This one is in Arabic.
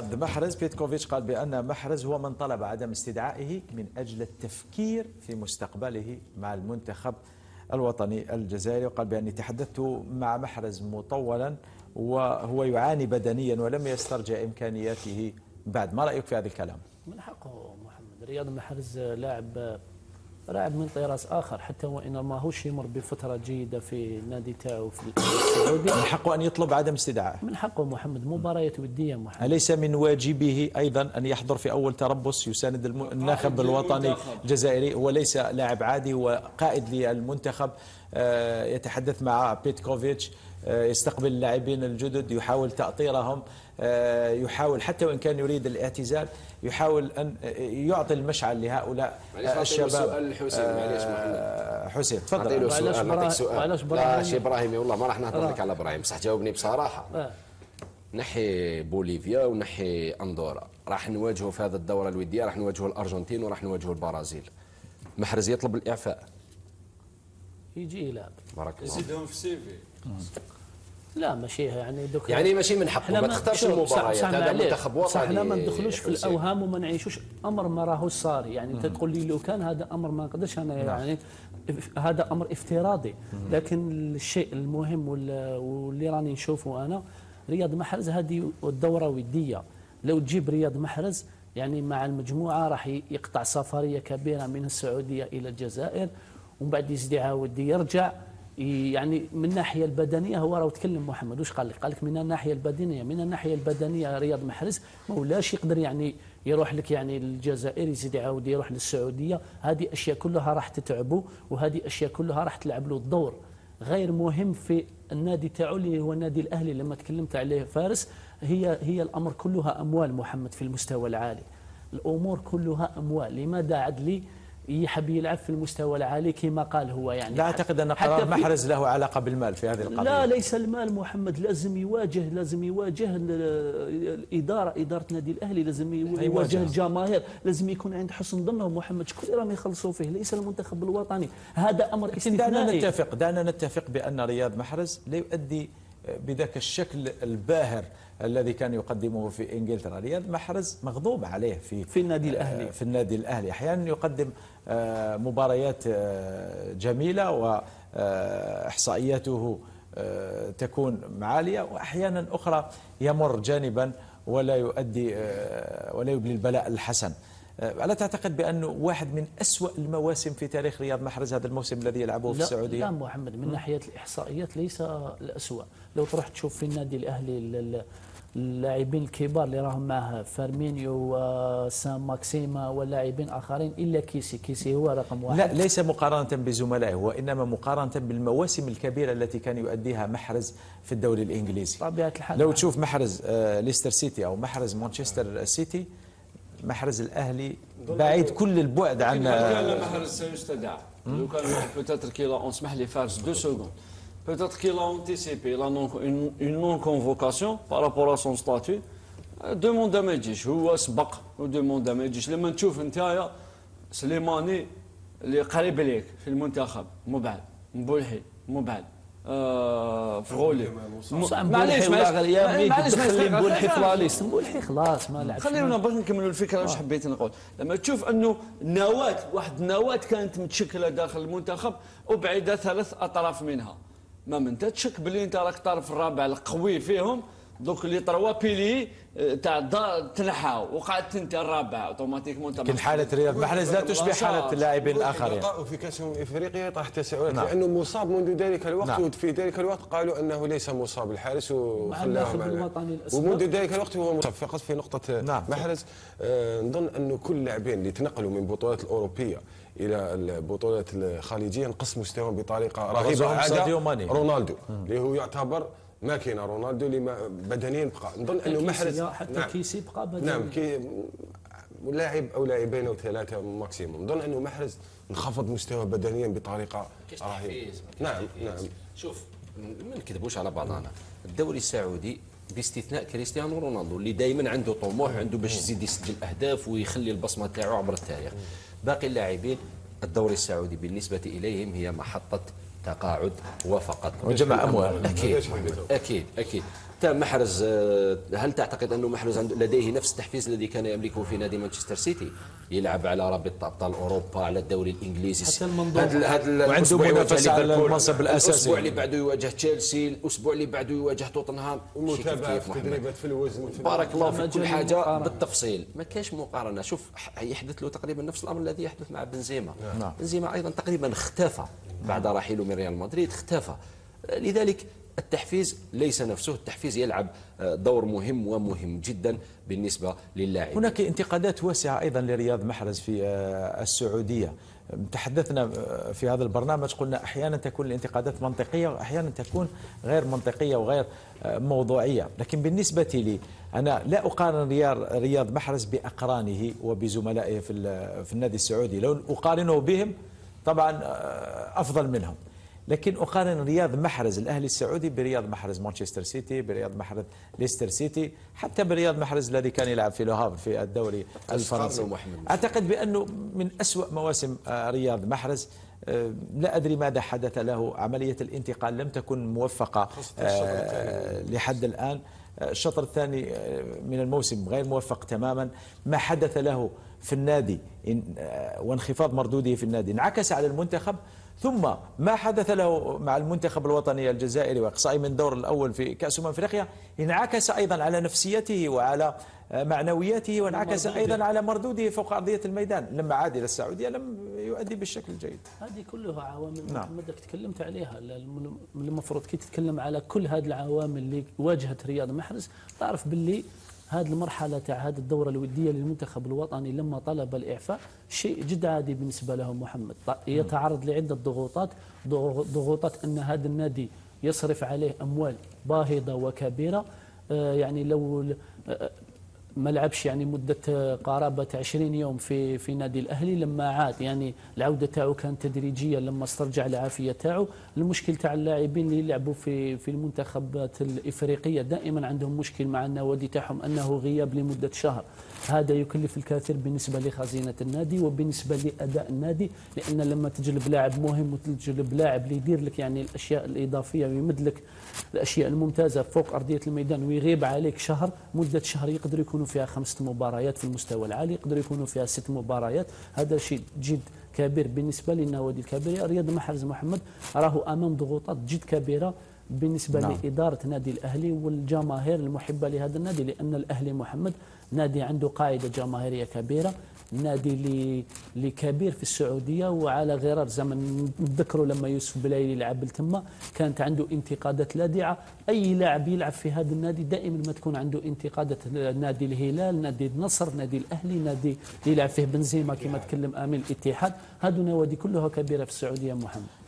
محرز بيتكوفيتش قال بأن محرز هو من طلب عدم استدعائه من أجل التفكير في مستقبله مع المنتخب الوطني الجزائري وقال بأني تحدثت مع محرز مطولا وهو يعاني بدنيا ولم يسترجع إمكانياته بعد ما رأيك في هذا الكلام؟ من حقه محمد رياض محرز لاعب لاعب من طراز آخر حتى وإن ما هوش يمر بفترة جيدة في النادي تاعو في السعودي. من حقه أن يطلب عدم استدعائه من حقه محمد مباريات ودية محمد. أليس من واجبه أيضا أن يحضر في أول تربص يساند الناخب الوطني الجزائري هو ليس لاعب عادي هو قائد للمنتخب. آه، يتحدث مع بيتكوفيتش آه، يستقبل اللاعبين الجدد يحاول تأطيرهم. يحاول حتى وإن كان يريد الاعتزال يحاول أن يعطي المشعل لهؤلاء آه، الشباب. السؤال لحسين معليش محمد آه، حسين تفضل. وعلاش سؤال براهيمي؟ شي ابراهيمي والله ما راح نهضر. لك على إبراهيم بصح جاوبني بصراحة. آه. نحي بوليفيا ونحي أندورا. راح نواجهوا في هذه الدورة الودية راح نواجهوا الأرجنتين وراح نواجهوا البرازيل. محرز يطلب الإعفاء. يجي يلعب بارك الله يزيدهم في سيفي لا ماشي يعني دوك يعني ماشي من حقه ما تختارش المباريات هذا معليش. منتخب صح وطني إحنا ما ندخلوش في. الأوهام وما نعيشوش. أمر ما راهوش صار يعني انت تقول لي لو كان هذا أمر ما نقدرش أنا يعني إف- هذا أمر افتراضي. لكن الشيء المهم وال- واللي راني نشوفه أنا رياض محرز هذه الدورة ودية. لو تجيب رياض محرز يعني مع المجموعة راح يقطع سفريه كبيرة من السعودية إلى الجزائر ومن بعد يزيد يعاود يرجع. يعني من الناحيه البدنية هو راه تكلم محمد واش قال لك؟ قال لك من الناحية البدنية من الناحية البدنية رياض محرز ما ولاش يقدر يعني يروح لك يعني الجزائر يزيد يعاود يروح للسعودية. هذه أشياء كلها راح تتعبه وهذه أشياء كلها راح تلعب له الدور. غير مهم في النادي تاعو اللي هو النادي الأهلي لما تكلمت عليه فارس هي هي الأمر كلها أموال محمد في المستوى العالي. الأمور كلها أموال لماذا عدلي يحب يلعب في المستوى العالي كما قال هو يعني. لا أعتقد أن حتى قرار محرز له علاقة بالمال في هذه القضية. لا ليس المال محمد لازم يواجه لازم يواجه ال- الإدارة إدارة النادي الأهلي لازم يو- أي يواجه مواجهة. الجماهير لازم يكون عند حسن ظنهم محمد شكون اللي راهم يخلصوا فيه ليس المنتخب الوطني. هذا أمر لكن دعنا استثنائي. نتفق دعنا نتفق بأن رياض محرز لا يؤدي بذاك الشكل الباهر الذي كان يقدمه في إنجلترا، رياض محرز مغضوب عليه في في النادي الأهلي. في النادي الأهلي، أحيانا يقدم آه، مباريات آه، جميلة واحصائياته تكون عالية وأحيانا أخرى يمر جانبا ولا يؤدي آه، ولا يبلي البلاء الحسن. آه، ألا تعتقد بأنه واحد من أسوأ المواسم في تاريخ رياض محرز هذا الموسم الذي يلعبه في السعودية؟ لا محمد من ناحية الإحصائيات ليس الاسوء لو تروح تشوف في النادي الأهلي ال- ال- اللاعبين الكبار اللي راهم معه فيرمينيو وسان ماكسيمان ولاعبين آخرين إلا كيسي. كيسي هو رقم واحد. لا ليس مقارنة بزملائه وإنما مقارنة بالمواسم الكبيرة التي كان يؤديها محرز في الدوري الإنجليزي. طبيعة الحال. لو تشوف محرز آه، ليستر سيتي أو محرز مانشستر سيتي محرز الأهلي بعيد كل البعد عن آه، محرز سيستدعى لو كان peut-être qu'il a اسمح لي فارس deux secondes peut-être qu'il a anticipé la non, une, une non-convocation par rapport à son statut. ما يجيش هو سبق و demande ما يجيش لما تشوف نتايا سليماني اللي قريب ليك في المنتخب مو بعد مبولحي مو آه يا ميك معليش معليش في معليش. ليست مبولحي خلاص ما لعبش. خلينا باش نكملوا الفكرة واش حبيت نقول. لما تشوف إنه نواه واحد النواه كانت متشكلة داخل المنتخب وبعيده ثلاث أطراف منها. ما من تشك باللي انت راك الطرف الرابع القوي فيهم. دوك les trois piliers آه، تاع تنحاو وقعدت انت الرابع automatiquement لكن حالة رياض محرز لا تشبه حالة اللاعبين الآخرين لقاء في كأس إفريقيا طرح تساؤلات نعم. لأنه مصاب منذ ذلك الوقت نعم. وفي ذلك الوقت قالوا أنه ليس مصاب الحارس وخلاه. ومنذ ذلك الوقت هو مصاب فقط في نقطة نعم. محرز آه نظن انه كل اللاعبين اللي تنقلوا من البطولات الأوروبية إلى البطولات الخليجية نقص مستواهم بطريقة رهيبة عدا. رونالدو اللي هو يعتبر ماكينه رونالدو اللي ما- بدنيا بقى نظن أنه محرز حتى كيسي بقى بدنيا. نعم كي لاعب أو لاعبين أو ثلاثة ماكسيموم نظن أنه محرز انخفض مستوى بدنيا بطريقة رهيبة. نعم نعم. شوف ما نكذبوش على بعضنا. الدوري السعودي باستثناء كريستيانو رونالدو اللي دائما عنده طموح عنده باش يزيد يسجل اهداف ويخلي البصمة تاعو عبر التاريخ. باقي اللاعبين الدوري السعودي بالنسبة إليهم هي محطة تقاعد هو فقط. وجمع أموال. أكيد أكيد. أكيد. تا محرز آه، هل تعتقد أنه محرز لديه نفس التحفيز الذي كان يملكه في نادي مانشستر سيتي يلعب على رابطه أبطال أوروبا على الدوري الإنجليزي حتى المنظومة. هاد- هاد وعنده الأسبوع منافسة على. المنصب الأساسي. الأسبوع اللي بعده يواجه تشيلسي الأسبوع اللي بعده يواجه توتنهام كيف في محمد تدريبات في الوزن في بارك الله في كل جاء حاجة المقارنة. بالتفصيل ما كاش مقارنة شوف يحدث له تقريبا نفس الأمر الذي يحدث مع بنزيما نعم. بنزيما أيضا تقريبا اختفى بعد رحيله من ريال مدريد اختفى لذلك التحفيز ليس نفسه التحفيز يلعب آه، دور مهم ومهم جدا بالنسبة للاعب هناك انتقادات واسعة أيضا لرياض محرز في آه، السعودية. تحدثنا آه، في هذا البرنامج قلنا أحيانا تكون الانتقادات منطقية وأحيانا تكون غير منطقية وغير موضوعية. لكن بالنسبة لي أنا لا أقارن رياض, محرز بأقرانه وبزملائه في, ال- في النادي السعودي. لو أقارنه بهم طبعا أفضل منهم. لكن أقارن رياض محرز الأهلي السعودي برياض محرز مانشستر سيتي برياض محرز ليستر سيتي حتى برياض محرز الذي كان يلعب في لوهاف في الدوري الفرنسي. أعتقد بأنه من أسوأ مواسم آه، رياض محرز. آه، لا أدري ماذا حدث له. عملية الانتقال لم تكن موفقة آه، لحد الآن. الشطر الثاني من الموسم غير موفق تماما. ما حدث له في النادي آه، وانخفاض مردوده في النادي انعكس على المنتخب. ثم ما حدث له مع المنتخب الوطني الجزائري واقصائه من الدور الأول في كأس أمم أفريقيا انعكس أيضا على نفسيته وعلى آه، معنوياته وانعكس أيضا على مردوده فوق أرضية الميدان. لما عاد إلى السعودية لم يؤدي بالشكل الجيد. هذه كلها عوامل نعم. محمد تكلمت عليها. الم- المفروض كي تتكلم على كل هذه العوامل اللي واجهت رياض محرز تعرف باللي هذه المرحلة تاع هذه الدورة الودية للمنتخب الوطني لما طلب الإعفاء شيء جد عادي بالنسبة له محمد. يتعرض لعدة ضغوطات ضغ- ضغوطات أن هذا النادي يصرف عليه أموال باهظة وكبيرة. آه، يعني لو آه، ما لعبش يعني مدة قرابة 20 يوم في في نادي الأهلي لما عاد يعني العودة تاعو كانت تدريجية لما استرجع العافية تاعو. المشكل تاع اللاعبين اللي يلعبوا في في المنتخبات الإفريقية دائما عندهم مشكل مع النوادي تاعهم أنه غياب لمدة شهر. هذا يكلف الكثير بالنسبة لخزينة النادي وبالنسبة لأداء النادي لأن لما تجلب لاعب مهم وتجلب لاعب اللي يدير لك يعني الأشياء الإضافية ويمد لك الأشياء الممتازة فوق أرضية الميدان ويغيب عليك شهر مدة شهر يقدر يكونوا فيها خمسة مباريات في المستوى العالي يقدر يكونوا فيها ست مباريات. هذا شيء جد كبير بالنسبة للنوادي الكبيرة. رياض محرز محمد راه أمام ضغوطات جد كبيرة بالنسبة نعم. لإدارة نادي الأهلي والجماهير المحبة لهذا النادي لأن الأهلي محمد نادي عنده قاعدة جماهيرية كبيرة. نادي اللي كبير في السعودية وعلى غرار زمن نذكروا لما يوسف بلايلي لعب التمة كانت عنده انتقادات لاذعة أي لاعب يلعب في هذا النادي دائما ما تكون عنده انتقادات نادي الهلال نادي النصر نادي الأهلي نادي يلعب فيه بنزيما كما تكلم آمين الاتحاد. هذو نوادي كلها كبيرة في السعودية محمد.